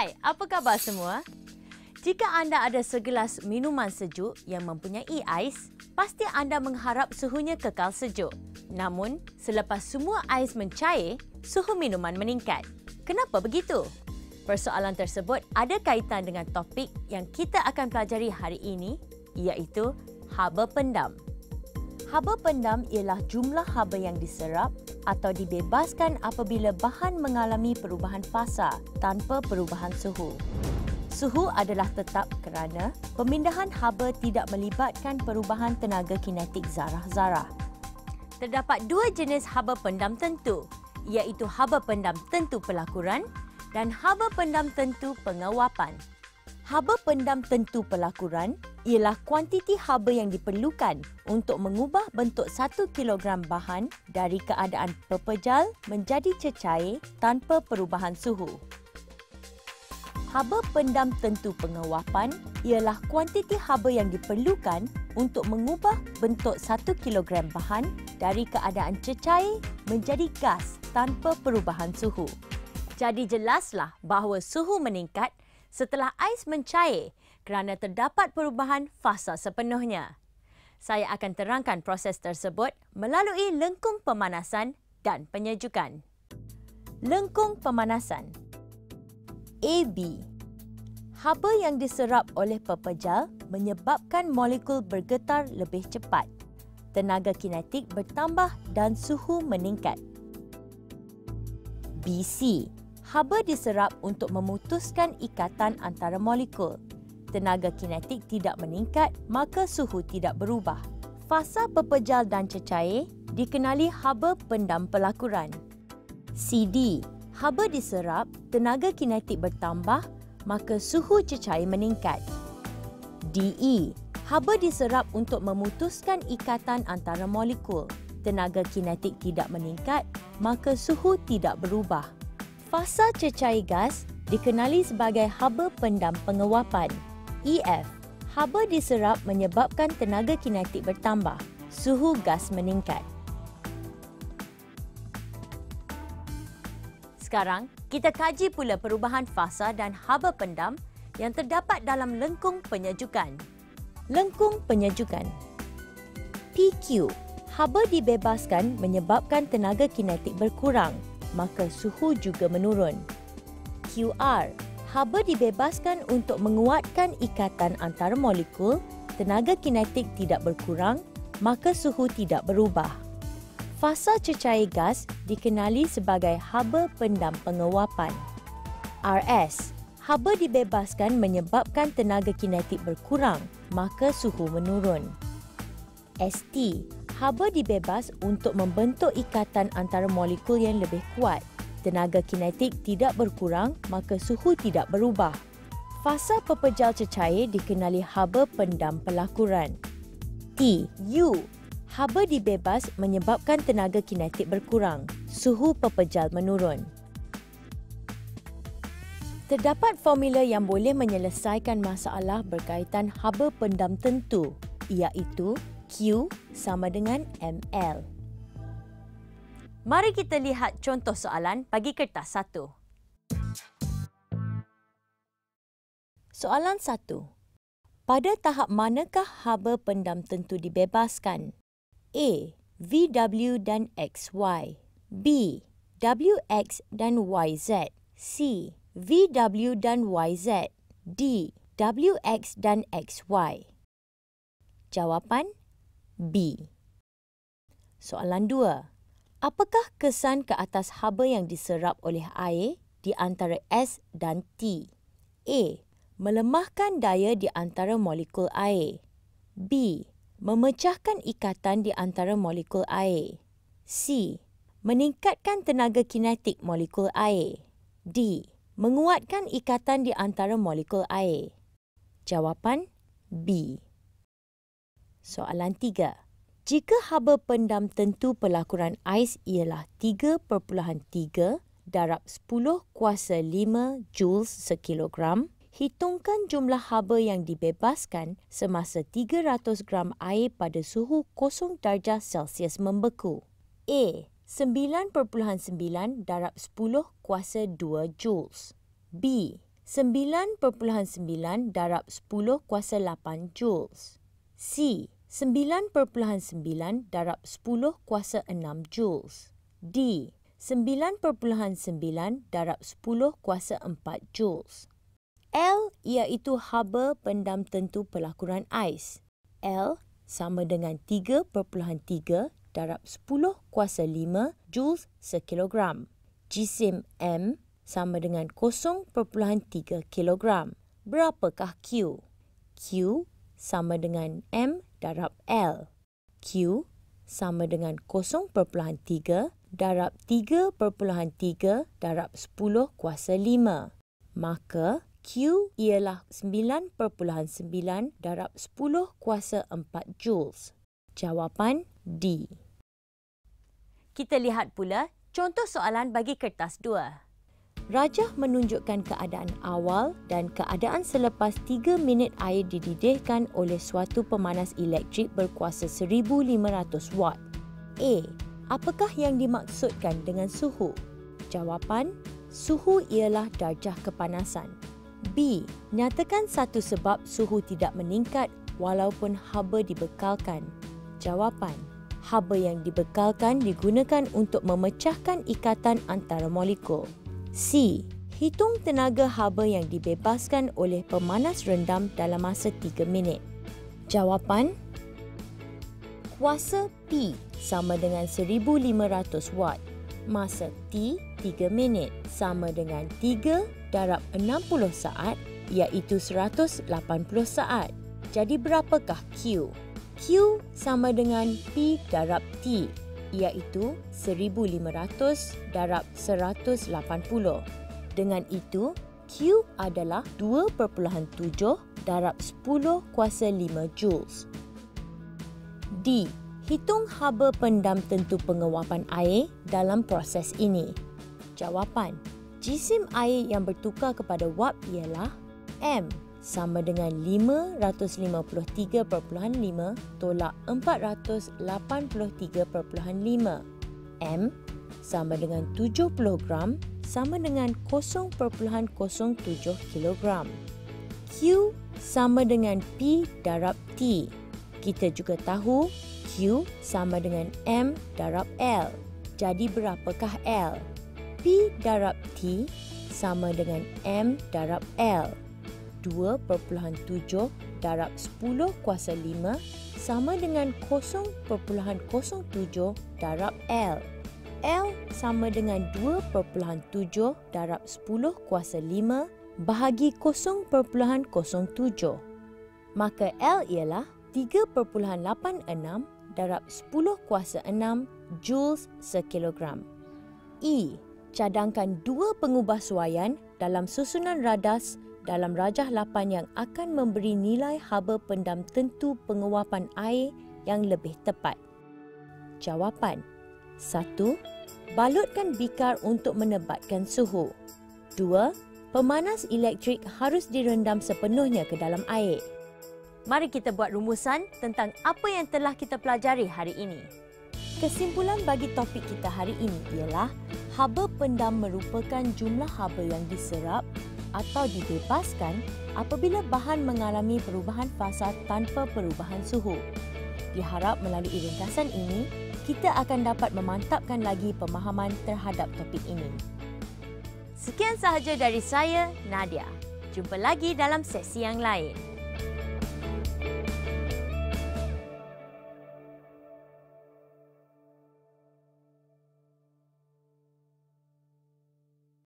Hai, apa khabar semua? Jika anda ada segelas minuman sejuk yang mempunyai ais, pasti anda mengharap suhunya kekal sejuk. Namun, selepas semua ais mencair, suhu minuman meningkat. Kenapa begitu? Persoalan tersebut ada kaitan dengan topik yang kita akan pelajari hari ini iaitu haba pendam. Haba pendam ialah jumlah haba yang diserap atau dibebaskan apabila bahan mengalami perubahan fasa tanpa perubahan suhu. Suhu adalah tetap kerana pemindahan haba tidak melibatkan perubahan tenaga kinetik zarah-zarah. Terdapat dua jenis haba pendam tentu, iaitu haba pendam tentu pelakuran dan haba pendam tentu pengawapan. Haba pendam tentu pelakuran ialah kuantiti haba yang diperlukan untuk mengubah bentuk 1 kilogram bahan dari keadaan pepejal menjadi cecair tanpa perubahan suhu. Haba pendam tentu pengawapan ialah kuantiti haba yang diperlukan untuk mengubah bentuk 1 kilogram bahan dari keadaan cecair menjadi gas tanpa perubahan suhu. Jadi jelaslah bahawa suhu meningkat setelah ais mencair kerana terdapat perubahan fasa sepenuhnya. Saya akan terangkan proses tersebut melalui lengkung pemanasan dan penyejukan. Lengkung pemanasan AB Haba yang diserap oleh pepejal menyebabkan molekul bergetar lebih cepat. Tenaga kinetik bertambah dan suhu meningkat. BC haba diserap untuk memutuskan ikatan antara molekul. Tenaga kinetik tidak meningkat, maka suhu tidak berubah. Fasa pepejal dan cecair dikenali haba pendam pelakuran. CD, haba diserap, tenaga kinetik bertambah, maka suhu cecair meningkat. DE, haba diserap untuk memutuskan ikatan antara molekul. Tenaga kinetik tidak meningkat, maka suhu tidak berubah. Fasa cecair gas dikenali sebagai haba pendam pengewapan. EF, haba diserap menyebabkan tenaga kinetik bertambah. Suhu gas meningkat. Sekarang, kita kaji pula perubahan fasa dan haba pendam yang terdapat dalam lengkung penyejukan. Lengkung penyejukan. PQ, haba dibebaskan menyebabkan tenaga kinetik berkurang maka suhu juga menurun. QR, haba dibebaskan untuk menguatkan ikatan antara molekul, tenaga kinetik tidak berkurang, maka suhu tidak berubah. Fasa cecair gas dikenali sebagai haba pendam pengewapan. RS, haba dibebaskan menyebabkan tenaga kinetik berkurang, maka suhu menurun. ST, haba dibebas untuk membentuk ikatan antara molekul yang lebih kuat. Tenaga kinetik tidak berkurang, maka suhu tidak berubah. Fasa pepejal cecair dikenali haba pendam pelakuran. T. U. Haba dibebas menyebabkan tenaga kinetik berkurang. Suhu pepejal menurun. Terdapat formula yang boleh menyelesaikan masalah berkaitan haba pendam tentu iaitu Q sama dengan ML. Mari kita lihat contoh soalan bagi kertas satu. Soalan satu. Pada tahap manakah haba pendam tentu dibebaskan? A. VW dan XY. B. WX dan YZ. C. VW dan YZ. D. WX dan XY. Jawapan B. Soalan 2. Apakah kesan ke atas haba yang diserap oleh air di antara S dan T? A. Melemahkan daya di antara molekul air. B. Memecahkan ikatan di antara molekul air. C. Meningkatkan tenaga kinetik molekul air. D. Menguatkan ikatan di antara molekul air. Jawapan B. Soalan 3. Jika haba pendam tentu pelakuran ais ialah 3.3 darab 10 kuasa 5 joules sekilogram, hitungkan jumlah haba yang dibebaskan semasa 300 gram air pada suhu 0 darjah Celsius membeku. A. 9.9 darab 10 kuasa 2 joules. B. 9.9 darab 10 kuasa 8 joules. C. 9.9 darab 10 kuasa 6 joules. D. 9.9 darab 10 kuasa 4 joules. L iaitu haba pendam tentu pelakuran ais. L sama dengan 3.3 darab 10 kuasa 5 joules sekilogram. Jisim M sama dengan 0.3 kilogram. Berapakah Q? Q sama dengan M darab L. Q sama dengan 0.3 darab 3.3 darab 10 kuasa 5. Maka Q ialah 9.9 darab 10 kuasa 4 joules. Jawapan D. Kita lihat pula contoh soalan bagi kertas 2. Rajah menunjukkan keadaan awal dan keadaan selepas 3 minit air dididihkan oleh suatu pemanas elektrik berkuasa 1500 watt. A. Apakah yang dimaksudkan dengan suhu? Jawapan, suhu ialah darjah kepanasan. B. Nyatakan satu sebab suhu tidak meningkat walaupun haba dibekalkan. Jawapan, haba yang dibekalkan digunakan untuk memecahkan ikatan antara molekul. C. Hitung tenaga haba yang dibebaskan oleh pemanas rendam dalam masa 3 minit. Jawapan Kuasa P sama dengan 1500 watt. Masa T 3 minit sama dengan 3 darab 60 saat iaitu 180 saat. Jadi berapakah Q? Q sama dengan P darab T iaitu 1500 darab 180. Dengan itu, Q adalah 2.7 darab 10 kuasa 5 joules. D. Hitung haba pendam tentu penguapan air dalam proses ini. Jawapan. Jisim air yang bertukar kepada wap ialah M sama dengan 553.5 tolak 483.5. M sama dengan 70 gram sama dengan 0.07 kilogram. Q sama dengan P darab T. Kita juga tahu Q sama dengan M darab L. Jadi berapakah L? P darab T sama dengan M darab L. 2.7 darab 10 kuasa 5 sama dengan 0.07 darab L. L sama dengan 2.7 darab 10 kuasa 5 bahagi 0.07. Maka L ialah 3.86 darab 10 kuasa 6 joules sekilogram. E. Cadangkan dua pengubah suaian dalam susunan radas dalam rajah lapan yang akan memberi nilai haba pendam tentu penguapan air yang lebih tepat. Jawapan 1. Balutkan bikar untuk menebatkan suhu 2. Pemanas elektrik harus direndam sepenuhnya ke dalam air. Mari kita buat rumusan tentang apa yang telah kita pelajari hari ini. Kesimpulan bagi topik kita hari ini ialah haba pendam merupakan jumlah haba yang diserap atau dibebaskan apabila bahan mengalami perubahan fasa tanpa perubahan suhu. Diharap melalui ringkasan ini, kita akan dapat memantapkan lagi pemahaman terhadap topik ini. Sekian sahaja dari saya, Nadia. Jumpa lagi dalam sesi yang lain.